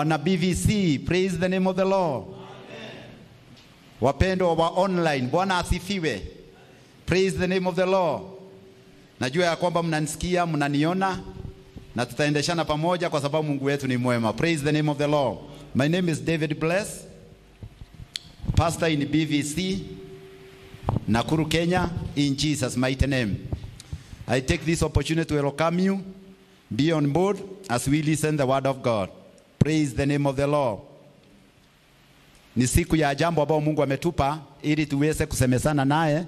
Wana BVC, praise the name of the Lord. Wapendwa wa online, Bwana asifiwe. Praise the name of the Lord. Najua ya kwamba mnanisikia, mnaniona na tutaendeshana pamoja kwa sababu Mungu wetu ni mwema. Praise the name of the Lord. My name is David Bless, pastor in BVC, Nakuru, Kenya, in Jesus mighty name. I take this opportunity to welcome you. Be on board as we listen the word of God. Praise the name of the Lord. Ni siku ya jambo ambao Mungu ametupa ili tuweze kusemezana naye,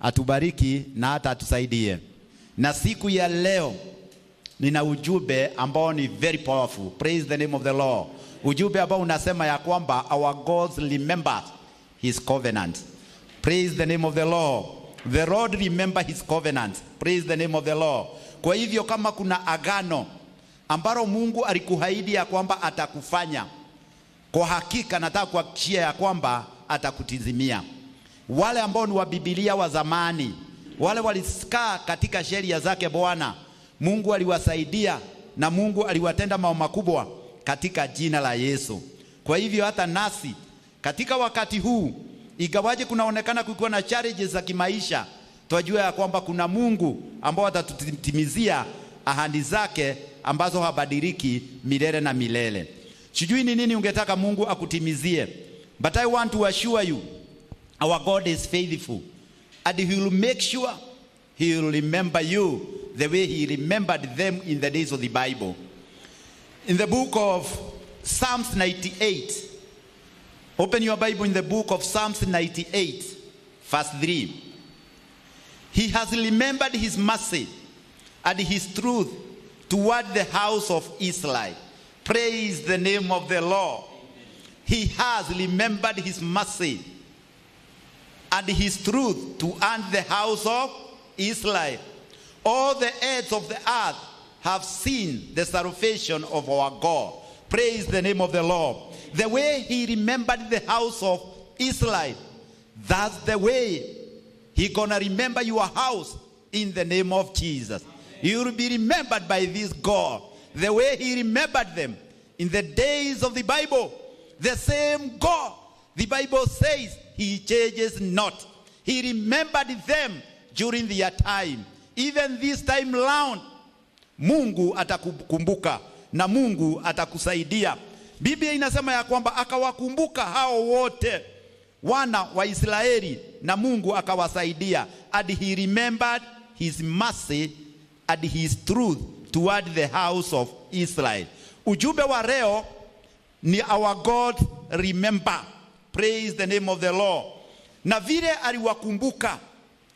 atubariki na hata atusaidie. Na siku ya leo nina ujumbe ambao ni very powerful. Praise the name of the Lord. Ujumbe ambao unasema ya kwamba our God remembers his covenant. Praise the name of the Lord. The Lord remember his covenant. Praise the name of the Lord. Kwa hivyo kama kuna agano ambalo Mungu alikuahidi ya kwamba atakufanya, kwa hakika nataka kuhakikishia ya kwamba atakutizimia. Wale ambao ni wa Biblia wa zamani, wale walisikaa katika sheria zake Bwana, Mungu aliwasaidia na Mungu aliwatenda mambo makubwa katika jina la Yesu. Kwa hivyo hata nasi katika wakati huu, igawaje kunaonekana kukiwa na challenges za kimaisha, twajua ya kwamba kuna Mungu ambao atatutimizia ahadi zake ambazo habadiliki milele na milele. Sijui ni nini ungetaka Mungu akutimizie, but I want to assure you our God is faithful and he will make sure he will remember you the way he remembered them in the days of the Bible. In the book of Psalms 98, open your Bible in the book of Psalms 98, verse 3. He has remembered his mercy and his truth toward the house of Israel. Praise the name of the Lord. He has remembered his mercy and his truth toward the house of Israel. All the ends of the earth have seen the salvation of our God. Praise the name of the Lord. The way he remembered the house of Israel, that's the way he gonna remember your house in the name of Jesus. You will be remembered by this God. The way he remembered them in the days of the Bible. The same God. The Bible says he changes not. He remembered them during their time. Even this time round, Mungu atakukumbuka na Mungu atakusaidia. Biblia inasema ya kwamba akawakumbuka hao wote wana wa Israeli na Mungu akawasaidia. And he remembered his mercy and his truth toward the house of Israel. Ujumbe wa leo ni our God remember. Praise the name of the Lord. Na vile aliwakumbuka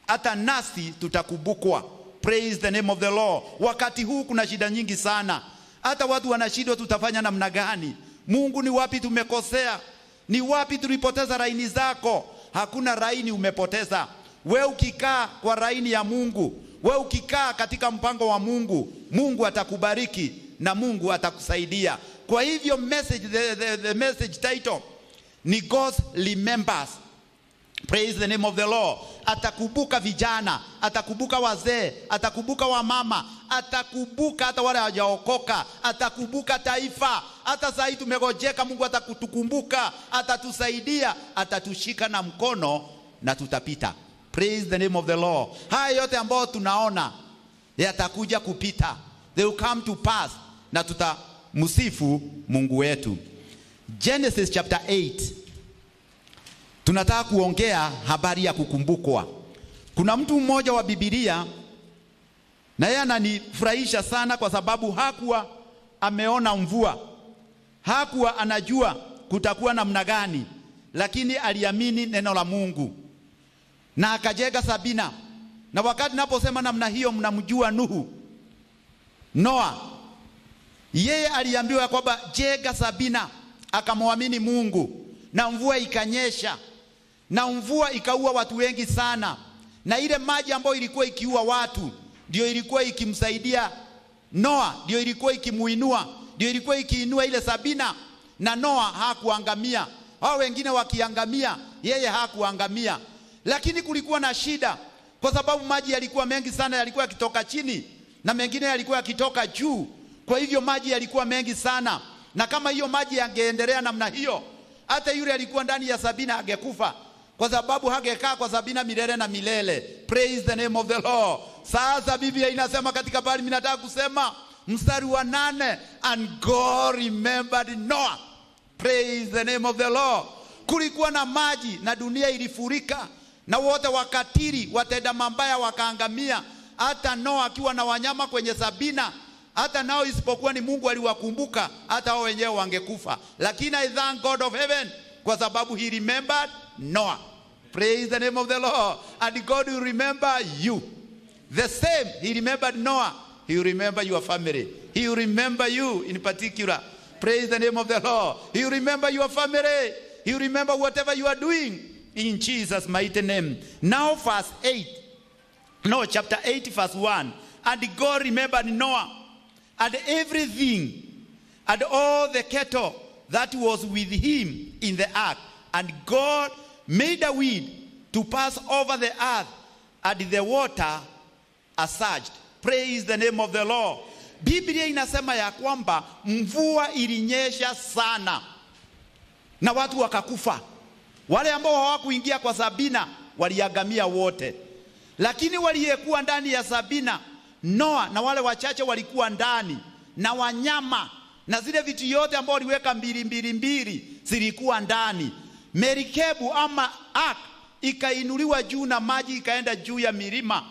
hata nasi tutakumbukwa. Praise the name of the Lord. Wakati huu kuna shida nyingi sana, hata watu wanashindwa tutafanya namna gani. Mungu, ni wapi tumekosea? Ni wapi tulipoteza laini zako? Hakuna laini umepoteza. We ukikaa kwa laini ya Mungu, we ukikaa katika mpango wa Mungu, Mungu atakubariki na Mungu atakusaidia. Kwa hivyo message, the, the, the message title ni God remembers. Praise the name of the Lord. Atakumbuka vijana, atakumbuka wazee, atakumbuka wamama, atakumbuka hata wale hawajaokoka, atakumbuka taifa. Hata saa hii tumegojeka, Mungu atakutukumbuka, atatusaidia, atatushika na mkono na tutapita. Praise the name of the Lord. Haya yote ambayo tunaona yatakuja kupita, they will come to pass, na tutamsifu Mungu wetu. Genesis chapter 8 tunataka kuongea habari ya kukumbukwa. Kuna mtu mmoja wa Biblia na yeye ananifurahisha sana kwa sababu hakuwa ameona mvua, hakuwa anajua kutakuwa namna gani, lakini aliamini neno la Mungu na akajenga Sabina. Na wakati naposema namna hiyo, mnamjua Nuhu, Noa, yeye aliambiwa kwamba jenga Sabina, akamwamini Mungu na mvua ikanyesha na mvua ikaua watu wengi sana, na ile maji ambayo ilikuwa ikiua watu ndio ilikuwa ikimsaidia Noa, ndio ilikuwa ikimuinua, ndio ilikuwa ikiinua ile Sabina, na Noa hakuangamia. Hao wengine wakiangamia, yeye hakuangamia. Lakini kulikuwa na shida, kwa sababu maji yalikuwa mengi sana, yalikuwa yakitoka chini na mengine yalikuwa yakitoka juu. Kwa hivyo maji yalikuwa mengi sana, na kama hiyo maji yangeendelea namna hiyo, hata yule alikuwa ndani ya Sabina angekufa kwa sababu hagekaa kwa Sabina milele na milele. Praise the name of the Lord. Sasa Biblia inasema katika bali, mimi nataka kusema mstari wa nane, and God remembered Noah. Praise the name of the Lord. Kulikuwa na maji na dunia ilifurika, na wote wakatiri, watenda mabaya wakaangamia, hata Noa akiwa na wanyama kwenye Sabina hata nao isipokuwa ni Mungu aliwakumbuka, hata wao wenyewe wangekufa. Lakini I thank God of heaven kwa sababu he remembered Noah. Praise the name of the Lord. And God will remember you. The same, he remembered Noah. He will remember your family. He will remember you in particular. Praise the name of the Lord. He will remember your family. He will remember whatever you are doing in Jesus' mighty name. Now, verse 8. No, chapter 8, verse 1. And God remembered Noah and everything and all the cattle that was with him in the ark. And God made a wind to pass over the earth, and the water assaged. Praise the name of the Lord. Biblia inasema ya kwamba mvua ilinyesha sana na watu wakakufa. Wale ambao hawakuingia kwa Sabina waliagamia wote, lakini waliyekuwa ndani ya Sabina, Noa na wale wachache walikuwa ndani, na wanyama na zile vitu yote ambao waliweka mbili mbili mbili zilikuwa ndani. Merikebu ama ark ikainuliwa juu na maji ikaenda juu ya milima,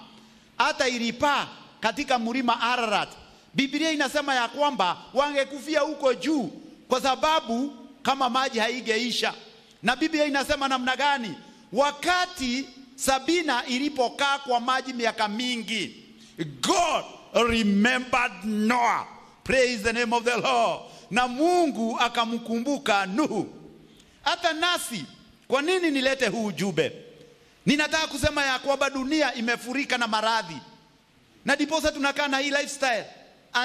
hata ilipaa katika mlima Ararat. Biblia inasema ya kwamba wangekufia huko juu, kwa sababu kama maji haigeisha. Na Biblia inasema namna gani? Wakati Sabina ilipokaa kwa maji miaka mingi, God remembered Noah. Praise the name of the Lord. Na Mungu akamkumbuka Nuhu. Hata nasi, kwa nini nilete huu ujumbe? Ninataka kusema ya kwamba dunia imefurika na maradhi, na diposa tunakaa na hii lifestyle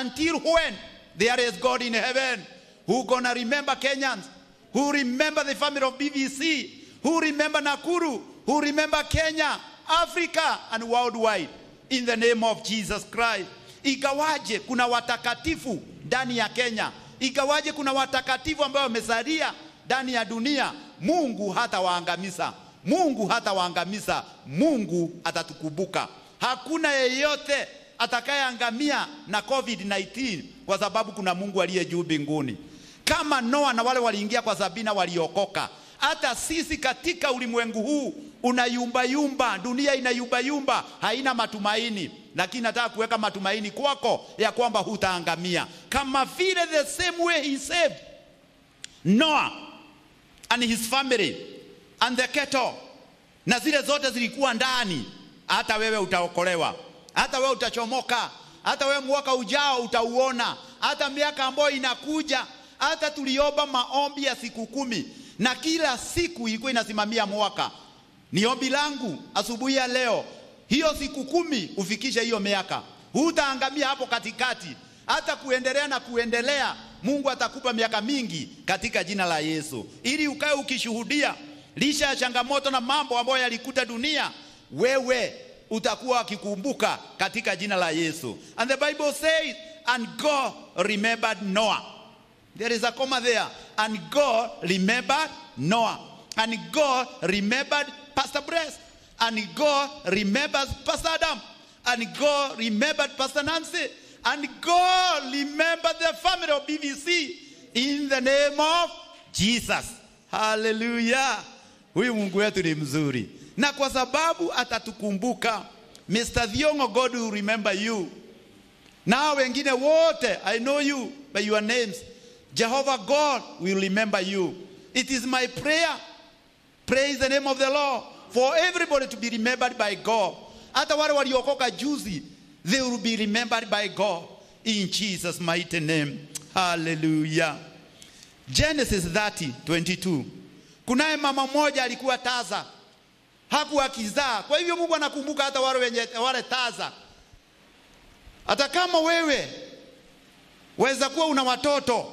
until when there is God in heaven who gonna remember Kenyans, who remember the family of BBC, who remember Nakuru, who remember Kenya, Africa and worldwide? In the name of Jesus Christ. Ikawaje kuna watakatifu ndani ya Kenya, ikawaje kuna watakatifu ambao wamesalia ndani ya dunia, Mungu hata waangamiza, Mungu hata waangamiza, Mungu atatukumbuka. Hakuna yeyote atakayeangamia na COVID-19 kwa sababu kuna Mungu aliye juu mbinguni. Kama Noa na wale waliingia kwa Sabina waliokoka, hata sisi katika ulimwengu huu unayumbayumba, dunia inayumbayumba, haina matumaini, lakini nataka kuweka matumaini kwako ya kwamba hutaangamia, kama vile the same way he saved Noah and his family and the cattle, na zile zote zilikuwa ndani. Hata wewe utaokolewa, hata wewe utachomoka, hata wewe mwaka ujao utauona, hata miaka ambayo inakuja. Hata tuliomba maombi ya siku kumi na kila siku ilikuwa inasimamia mwaka. Ni ombi langu asubuhi ya leo, hiyo siku kumi ufikishe hiyo miaka, hutaangamia hapo katikati, hata kuendelea na kuendelea. Mungu atakupa miaka mingi katika jina la Yesu, ili ukae ukishuhudia, licha ya changamoto na mambo ambayo yalikuta dunia, wewe utakuwa akikumbuka katika jina la Yesu. And the Bible says, and God remembered Noah. There is a comma there. And God remembered Noah. And God remembered Pastor Bress. And God remembers Pastor Adam. And God remembered Pastor Nancy. And God remembered the family of BBC in the name of Jesus. Hallelujah. Huyu Mungu wetu ni mzuri. Na kwa sababu atatukumbuka, Mr. Thiongo, God will remember you. Na wengine wote, I know you by your names. Jehovah God will remember you. It is my prayer. Praise the name of the Lord. For everybody to be remembered by God. Hata wale waliokoka juzi, they will be remembered by God in Jesus mighty name. Hallelujah. Genesis 30, 22. Kunaye mama mmoja alikuwa taza hakuwa akizaa. Kwa hivyo Mungu anakumbuka hata wale wenye wale Taza. Hata kama wewe weza kuwa una watoto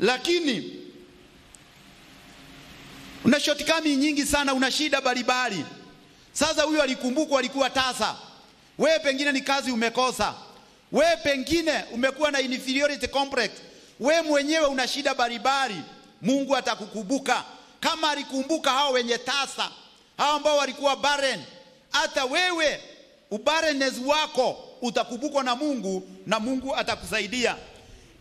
lakini una shotikami nyingi sana, una shida mbalimbali. Sasa huyo alikumbukwa, alikuwa tasa. Wewe pengine ni kazi umekosa, wewe pengine umekuwa na inferiority complex, wewe mwenyewe una shida mbalimbali. Mungu atakukumbuka kama alikumbuka hao wenye tasa, hao ambao walikuwa barren. Hata wewe ubarrenness wako utakumbukwa na Mungu na Mungu atakusaidia.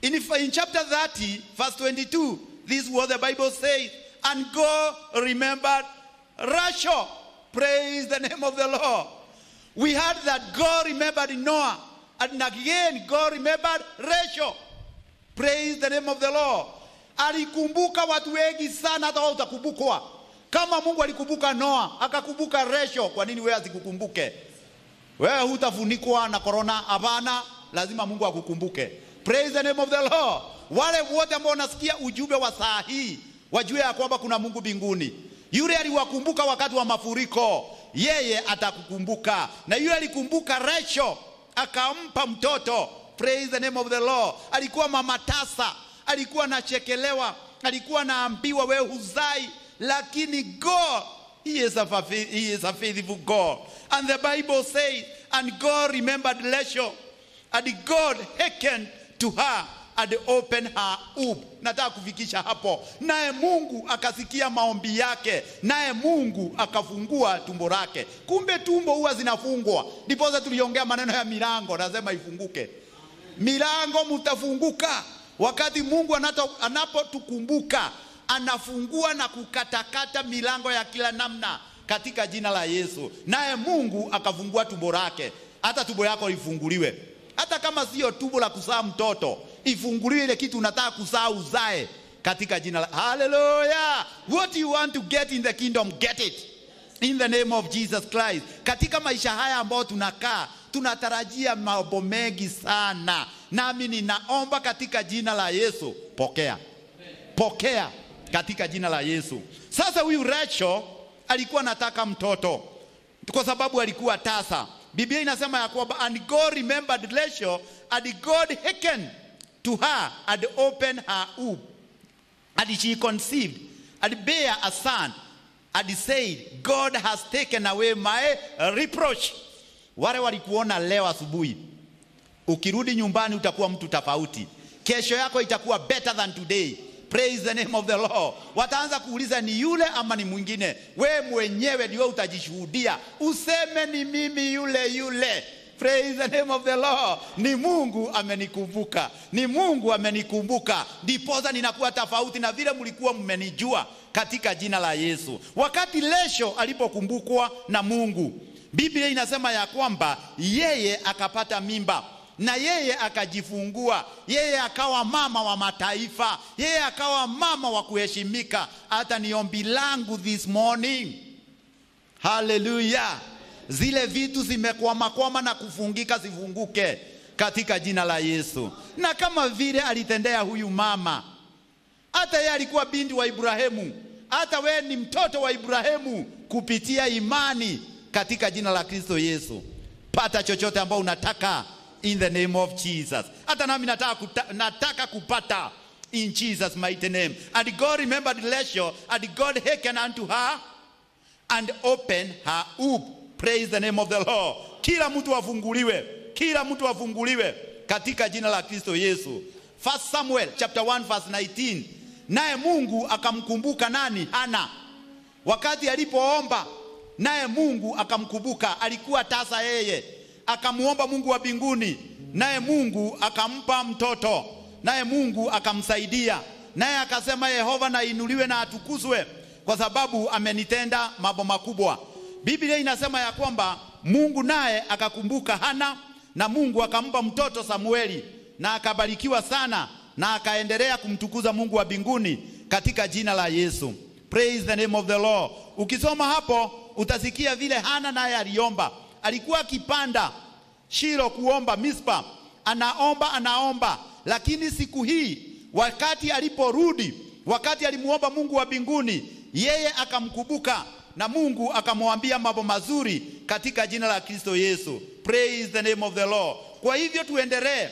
In, in chapter 30 verse 22 this is what the Bible says. And God remembered Rachel praise the name of the Lord. We heard that God remembered Noah. And again God remembered Rachel. Praise the name of the Lord. Alikumbuka watu wengi sana hata utakumbukwa. Kama Mungu alikumbuka Noa, akakumbuka Rachel kwa nini wewe asikukumbuke wewe hutafunikwa na korona hapana lazima Mungu akukumbuke praise the name of the Lord. Wale wote ambao wanasikia ujumbe wa saa hii wajue ya kwamba kuna Mungu mbinguni. Yule aliwakumbuka wakati wa mafuriko yeye atakukumbuka. Na yule alikumbuka Rachel akampa mtoto. Praise the name of the Lord. Alikuwa mama tasa alikuwa anachekelewa alikuwa anaambiwa wewe huzai lakini God he is, a, he is a faithful God. And the Bible says and God remembered Rachel and God hearkened to her and open her womb. Nataka kufikisha hapo, naye Mungu akasikia maombi yake, naye Mungu akafungua tumbo lake. Kumbe tumbo huwa zinafungwa, ndiposa tuliongea maneno ya milango, nasema ifunguke. Milango mtafunguka wakati Mungu anapotukumbuka, anafungua na kukatakata milango ya kila namna katika jina la Yesu, naye Mungu akafungua tumbo lake. Hata tumbo yako lifunguliwe hata kama sio tumbo la kuzaa mtoto, ifunguliwe ile kitu unataka kuzaa uzae katika jina la haleluya. What you want to get in the kingdom, get it in the name of Jesus Christ. Katika maisha haya ambayo tunakaa, tunatarajia mambo mengi sana, nami ninaomba katika jina la Yesu, pokea, pokea katika jina la Yesu. Sasa huyu Rachel alikuwa anataka mtoto kwa sababu alikuwa tasa. Biblia inasema ya kwamba and God remembered Rachel and God hearkened to her and opened her womb and she conceived and bare a son and said God has taken away my reproach. Wale walikuona leo asubuhi, ukirudi nyumbani utakuwa mtu tofauti. Kesho yako itakuwa better than today. Praise the name of the Lord. Wataanza kuuliza ni yule ama ni mwingine. We mwenyewe ndio utajishuhudia, useme ni mimi yule yule. Praise the name of the Lord. Ni Mungu amenikumbuka, ni Mungu amenikumbuka, ndiposa ninakuwa tofauti na vile mlikuwa mmenijua, katika jina la Yesu. Wakati Lesho alipokumbukwa na Mungu, Biblia inasema ya kwamba yeye akapata mimba na yeye akajifungua, yeye akawa mama wa mataifa, yeye akawa mama wa kuheshimika. Hata ni ombi langu this morning, haleluya, zile vitu zimekwamakwama na kufungika zifunguke katika jina la Yesu. Na kama vile alitendea huyu mama, hata yeye alikuwa binti wa Ibrahimu, hata wewe ni mtoto wa Ibrahimu kupitia imani katika jina la Kristo Yesu. Pata chochote ambao unataka in the name of Jesus. Hata nami nataka, nataka kupata in Jesus mighty name. And God remembered Lesho and God hearkened unto her and opened her womb. Praise the name of the Lord. Kila mtu afunguliwe, kila mtu afunguliwe katika jina la Kristo Yesu. First Samuel chapter 1 verse 19. Naye Mungu akamkumbuka nani? Hana. Wakati alipoomba naye Mungu akamkumbuka, alikuwa tasa yeye akamuomba Mungu wa mbinguni, naye Mungu akampa mtoto, naye Mungu akamsaidia, naye akasema, Yehova na inuliwe na atukuzwe, kwa sababu amenitenda mambo makubwa. Biblia inasema ya kwamba Mungu naye akakumbuka Hana, na Mungu akampa mtoto Samueli, na akabarikiwa sana, na akaendelea kumtukuza Mungu wa mbinguni katika jina la Yesu. Praise the name of the Lord. Ukisoma hapo utasikia vile Hana naye aliomba alikuwa akipanda Shilo kuomba Mispa, anaomba anaomba, lakini siku hii wakati aliporudi, wakati alimuomba Mungu wa mbinguni, yeye akamkubuka na Mungu akamwambia mambo mazuri katika jina la Kristo Yesu. Praise the name of the Lord. Kwa hivyo tuendelee.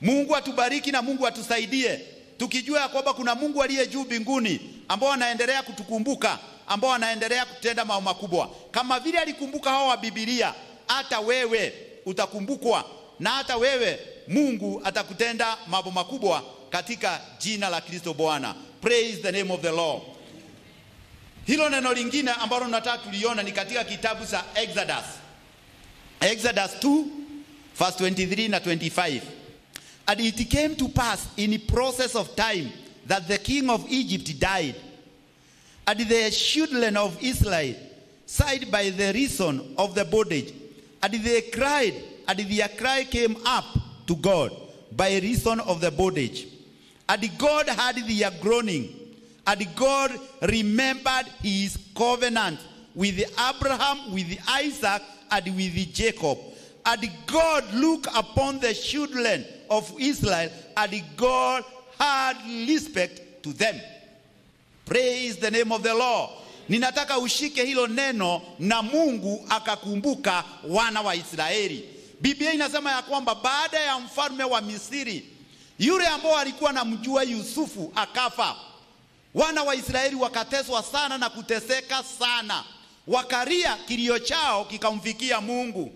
Mungu atubariki na Mungu atusaidie, tukijua ya kwamba kuna Mungu aliye juu mbinguni ambao anaendelea kutukumbuka, ambao wanaendelea kutenda mambo makubwa kama vile alikumbuka hao wa Biblia. Hata wewe utakumbukwa na hata wewe Mungu atakutenda mambo makubwa katika jina la Kristo Bwana. Praise the name of the Lord. Hilo neno lingine ambalo nataka tuliona ni katika kitabu cha Exodus. Exodus 2 verse 23 na 25. And it came to pass in process of time that the king of Egypt died, and the children of Israel sighed by the reason of the bondage, and they cried, and their cry came up to God by reason of the bondage. And God heard their groaning, and God remembered his covenant with Abraham, with Isaac, and with Jacob. And God looked upon the children of Israel, and God had respect to them. Praise the name of the Lord. Ninataka ushike hilo neno na Mungu akakumbuka wana wa Israeli. Biblia inasema ya kwamba baada ya mfalme wa Misri yule ambao alikuwa anamjua Yusufu akafa, wana wa Israeli wakateswa sana na kuteseka sana, wakalia, kilio chao kikamfikia Mungu.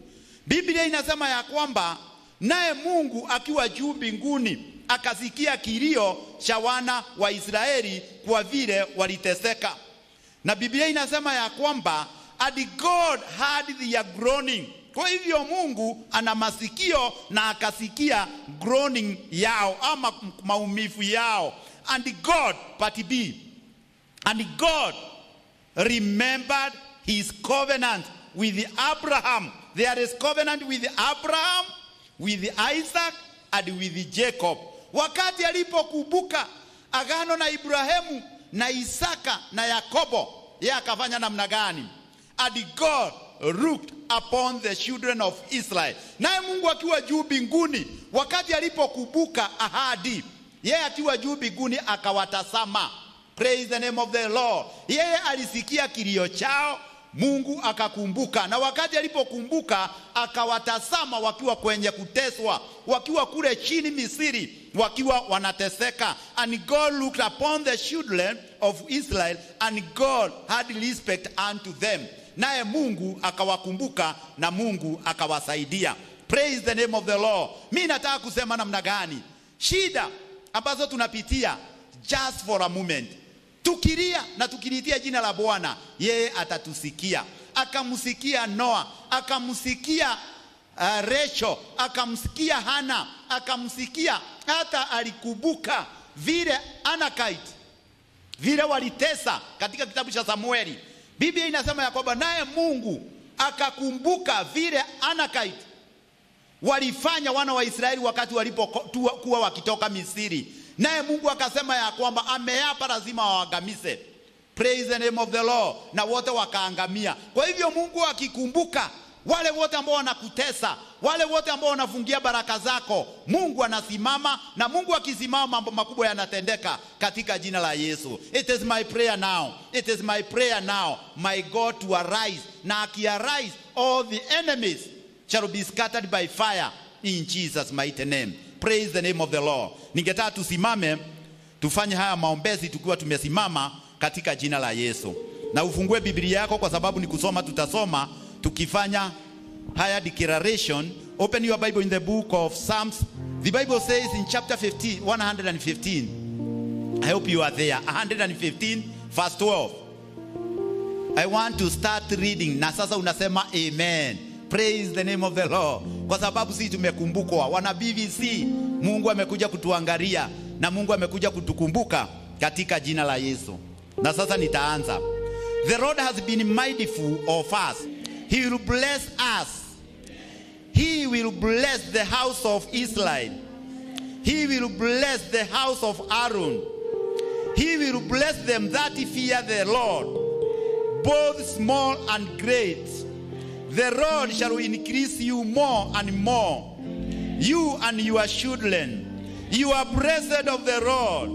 Biblia inasema ya kwamba naye Mungu akiwa juu mbinguni akasikia kilio cha wana wa Israeli kwa vile waliteseka, na Biblia inasema ya kwamba and God heard their groaning. Kwa hivyo Mungu ana masikio na akasikia groaning yao ama maumivu yao, and God part B, and God remembered his covenant with Abraham. There is covenant with Abraham, with Isaac and with Jacob. Wakati alipokubuka agano na Ibrahimu na Isaka na Yakobo, yeye akafanya namna gani? And God looked upon the children of Israel. Naye Mungu akiwa juu mbinguni, wakati alipokubuka ahadi, yeye akiwa juu mbinguni akawatazama. Praise the name of the Lord. Yeye alisikia kilio chao Mungu akakumbuka, na wakati alipokumbuka akawatazama wakiwa kwenye kuteswa, wakiwa kule chini Misri, wakiwa wanateseka. And God looked upon the children of Israel and God had respect unto them, naye Mungu akawakumbuka na Mungu akawasaidia. Praise the name of the Lord. Mi nataka kusema namna gani shida ambazo tunapitia, just for a moment tukilia na tukilitia jina la Bwana, yeye atatusikia. Akamsikia Noa, akamsikia uh, Recho, akamsikia Hana, akamsikia hata alikumbuka vile Anakite vile walitesa katika kitabu cha Samueli. Biblia inasema ya kwamba naye Mungu akakumbuka vile Anakite walifanya wana wa Israeli wakati walipokuwa wakitoka Misri naye Mungu akasema ya kwamba ameapa lazima waangamize. Praise the name of the Lord, na wote wakaangamia. Kwa hivyo Mungu akikumbuka wale wote ambao wanakutesa, wale wote ambao wanafungia baraka zako, Mungu anasimama, na Mungu akisimama, mambo makubwa yanatendeka katika jina la Yesu. It is my prayer now, it is my prayer now, my God to arise, na akiarise all the enemies shall be scattered by fire in Jesus mighty name. Praise the name of the Lord. Ningetaka tusimame tufanye haya maombezi tukiwa tumesimama katika jina la Yesu, na ufungue Biblia yako kwa sababu ni kusoma, tutasoma tukifanya haya declaration. Open your Bible in the book of Psalms. The Bible says in chapter 15, 115. I hope you are there. 115 verse 12. I want to start reading, na sasa unasema amen. Praise the name of the Lord. Kwa sababu sisi tumekumbukwa, wana BBC, Mungu amekuja kutuangalia na Mungu amekuja kutukumbuka katika jina la Yesu. Na sasa nitaanza. The Lord has been mindful of us. He will bless us. He will bless the house of Israel. He will bless the house of Aaron. He will bless them that fear the Lord, both small and great. The Lord shall increase you more and more, you and your children. You are blessed of the Lord,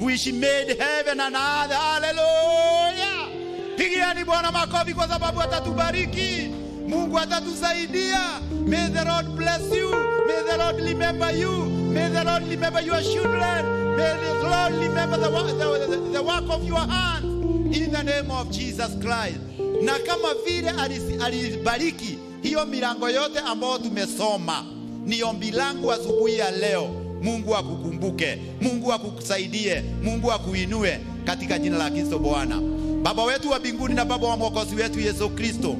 which made heaven and earth. Hallelujah. Pigiani Bwana makofi kwa sababu atatubariki. Mungu atatusaidia. May the Lord bless you. May the Lord remember you. May the Lord remember your children. May the Lord remember the, the, the, the work of your hands. In the name of Jesus Christ. Na kama vile alibariki hiyo milango yote ambayo tumesoma, niyo milango asubuhi ya leo. Mungu akukumbuke, Mungu akusaidie, Mungu akuinue katika jina la Kristo Bwana. Baba wetu wa mbinguni na Baba wa mwokozi wetu Yesu Kristo,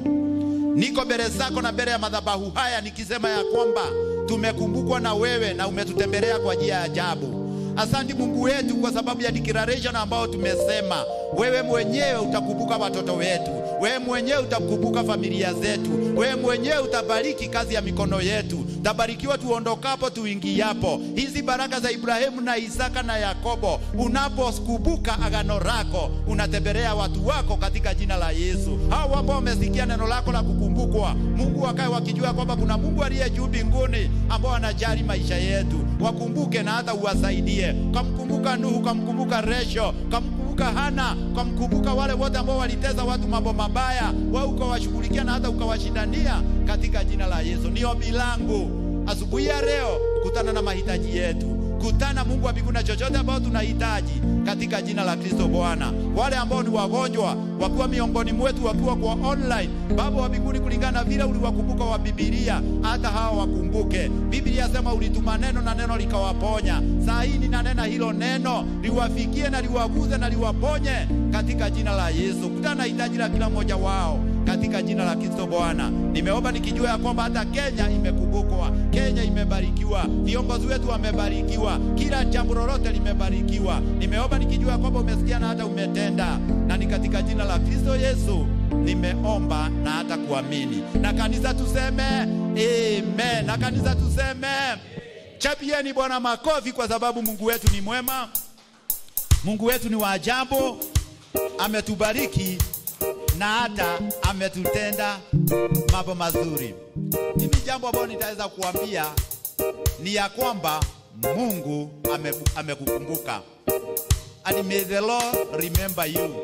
niko mbele zako na mbele ya madhabahu haya nikisema ya kwamba tumekumbukwa na wewe na umetutembelea kwa njia ya ajabu. Asante Mungu wetu kwa sababu ya declaration ambayo tumesema, wewe mwenyewe utakumbuka watoto wetu, wewe mwenyewe utakumbuka familia zetu, we mwenyewe utabariki kazi ya mikono yetu, tabarikiwa tuondokapo tuingiapo. Hizi baraka za Ibrahimu na Isaka na Yakobo, unapokumbuka agano lako, unatembelea watu wako katika jina la Yesu. Hao ambao wamesikia neno lako la kukumbukwa, Mungu wakae wakijua kwamba kuna Mungu aliye juu mbinguni ambao anajali maisha yetu, wakumbuke na hata uwasaidie. Kamkumbuka Nuhu, kamkumbuka Resho, kamkumbuka Hana, ukamkumbuka wale wote ambao waliteza watu mambo mabaya, wewe ukawashughulikia na hata ukawashindania katika jina la Yesu. Ni ombi langu asubuhi ya leo, kutana na mahitaji yetu kutana Mungu wa mbinguni na chochote ambao tunahitaji katika jina la Kristo Bwana. Wale ambao ni wagonjwa wakiwa miongoni mwetu wakiwa kwa online, Baba wa mbinguni, kulingana na vile uliwakumbuka wa Biblia, hata hawa wakumbuke. Biblia sema ulituma neno na neno likawaponya. Saa hii ninanena hilo neno liwafikie na liwaguze na liwaponye katika jina la Yesu. Kutana na hitaji la kila mmoja wao katika jina la Kristo Bwana. Nimeomba nikijua ya kwamba hata Kenya imekumbukwa, Kenya imebarikiwa, viongozi wetu wamebarikiwa, kila jambo lolote limebarikiwa. Nimeomba nikijua ya kwamba umesikia na hata umetenda, na ni katika jina la Kristo Yesu nimeomba na hata kuamini. Na kanisa tuseme amen, na kanisa tuseme chapieni Bwana makofi, kwa sababu Mungu wetu ni mwema, Mungu wetu ni wa ajabu, ametubariki na hata ametutenda mambo mazuri. Mimi jambo ambalo nitaweza kuambia ni ya kwamba Mungu amekukumbuka. And may the Lord remember you.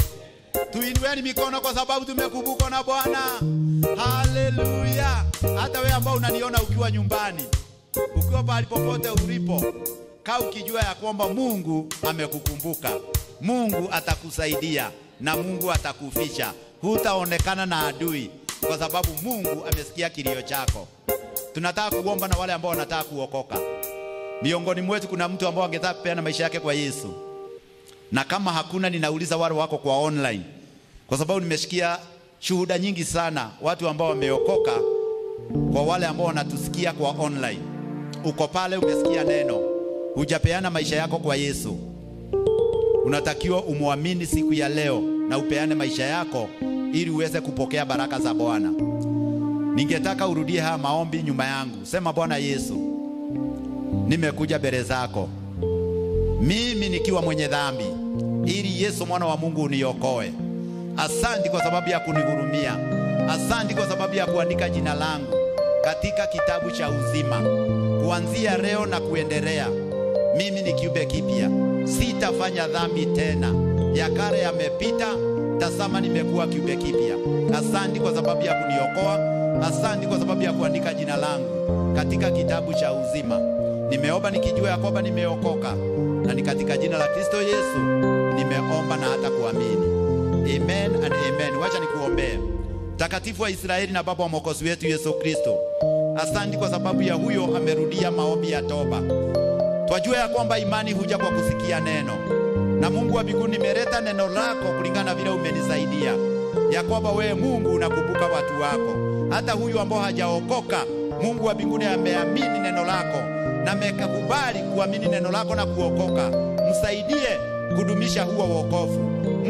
Tuinueni mikono kwa sababu tumekumbukwa na Bwana. Haleluya! Hata wewe ambao unaniona ukiwa nyumbani, ukiwa pahali popote ulipo, kaa ukijua ya kwamba Mungu amekukumbuka. Mungu atakusaidia na Mungu atakufisha. Hutaonekana na adui kwa sababu Mungu amesikia kilio chako. Tunataka kuomba na wale ambao wanataka kuokoka. Miongoni mwetu kuna mtu ambao angetaka kupeana maisha yake kwa Yesu, na kama hakuna, ninauliza wale wako kwa online, kwa sababu nimesikia shuhuda nyingi sana, watu ambao wameokoka. Kwa wale ambao wanatusikia kwa online, uko pale, umesikia neno, hujapeana maisha yako kwa Yesu, unatakiwa umwamini siku ya leo na upeane maisha yako ili uweze kupokea baraka za Bwana. Ningetaka urudie haya maombi nyuma yangu. Sema, Bwana Yesu, nimekuja mbele zako mimi nikiwa mwenye dhambi, ili Yesu mwana wa Mungu uniokoe. Asanti kwa sababu ya kunihurumia. Asanti kwa sababu ya kuandika jina langu katika kitabu cha uzima. Kuanzia leo na kuendelea, mimi ni kiumbe kipya, sitafanya dhambi tena. Ya kale yamepita, tazama nimekuwa kiumbe kipya. Asanti kwa sababu ya kuniokoa. Asanti kwa sababu ya kuandika jina langu katika kitabu cha uzima. Nimeomba nikijua ya kwamba nimeokoka, na ni katika jina la Kristo Yesu nimeomba na hata kuamini. Amen and amen. Wacha nikuombee. Mtakatifu wa Israeli na Baba wa mwokozi wetu Yesu Kristo, asanti kwa sababu ya huyo amerudia maombi ya toba. Twajua ya kwamba imani huja kwa kusikia neno, na Mungu wa mbinguni, nimeleta neno lako kulingana na vile umenisaidia, ya kwamba wewe Mungu unakumbuka watu wako, hata huyu ambao hajaokoka. Mungu wa mbinguni ameamini neno lako na amekubali kuamini neno lako na kuokoka. Msaidie kudumisha huo wokovu,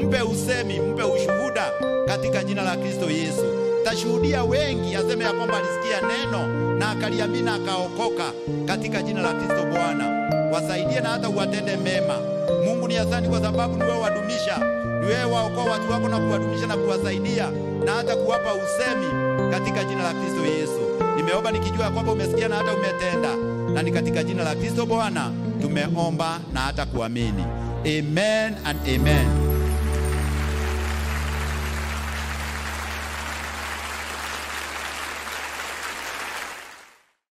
mpe usemi, mpe ushuhuda katika jina la Kristo Yesu. Tashuhudia wengi aseme ya kwamba alisikia neno na akaliamini akaokoka katika jina la Kristo Bwana. Wasaidie na hata uwatende mema. Mungu ni asante kwa sababu ni wewe wadumisha, ni wewe waokoa watu wako na kuwadumisha na kuwasaidia na hata kuwapa usemi katika jina la Kristo Yesu. Nimeomba nikijua ya kwamba umesikia na hata umetenda, na ni katika jina la Kristo Bwana tumeomba na hata kuamini. Amen and amen.